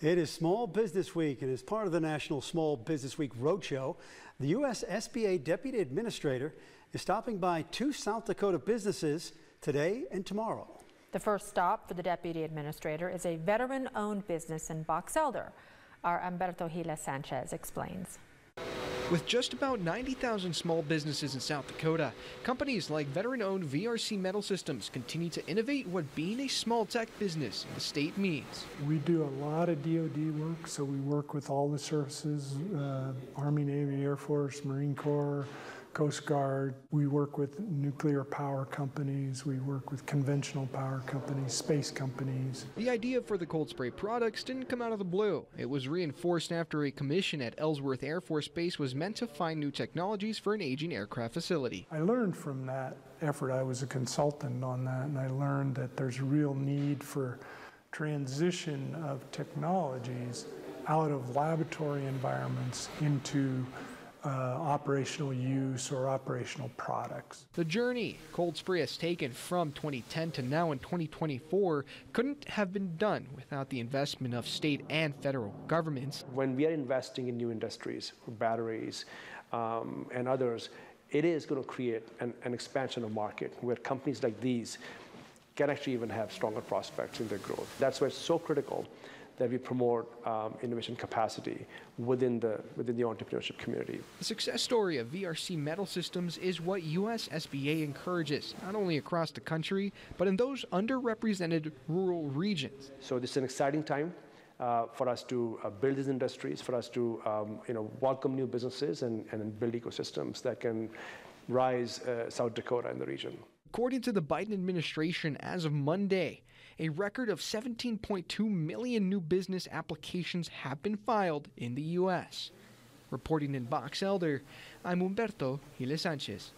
It is Small Business Week, and as part of the National Small Business Week Roadshow, the U.S. SBA Deputy Administrator is stopping by two South Dakota businesses today and tomorrow. The first stop for the Deputy Administrator is a veteran owned business in Box Elder. Our Humberto Giles Sanchez explains. With just about 90,000 small businesses in South Dakota, companies like veteran owned VRC Metal Systems continue to innovate what being a small tech business in the state means. We do a lot of DoD work, so we work with all the services uh, Army, Navy, Air Force, Marine Corps, Coast Guard. We work with nuclear power companies. We work with conventional power companies, space companies. The idea for the cold spray products didn't come out of the blue. It was reinforced after a commission at Ellsworth Air Force Base was meant to find new technologies for an aging aircraft facility. I learned from that effort. I was a consultant on that, and I learned that there's a real need for transition of technologies out of laboratory environments into uh, operational use or operational products. The journey Cold Spray has taken from 2010 to now in 2024 couldn't have been done without the investment of state and federal governments. When we are investing in new industries, batteries um, and others, it is going to create an, an expansion of market where companies like these can actually even have stronger prospects in their growth. That's why it's so critical that we promote um, innovation capacity within the within the entrepreneurship community. The success story of VRC Metal Systems is what US SBA encourages, not only across the country, but in those underrepresented rural regions. So this is an exciting time uh, for us to uh, build these industries, for us to um, you know welcome new businesses and, and build ecosystems that can rise uh, South Dakota in the region. According to the Biden administration, as of Monday, a record of 17.2 million new business applications have been filed in the U.S. Reporting in Box Elder, I'm Humberto Giles Sanchez.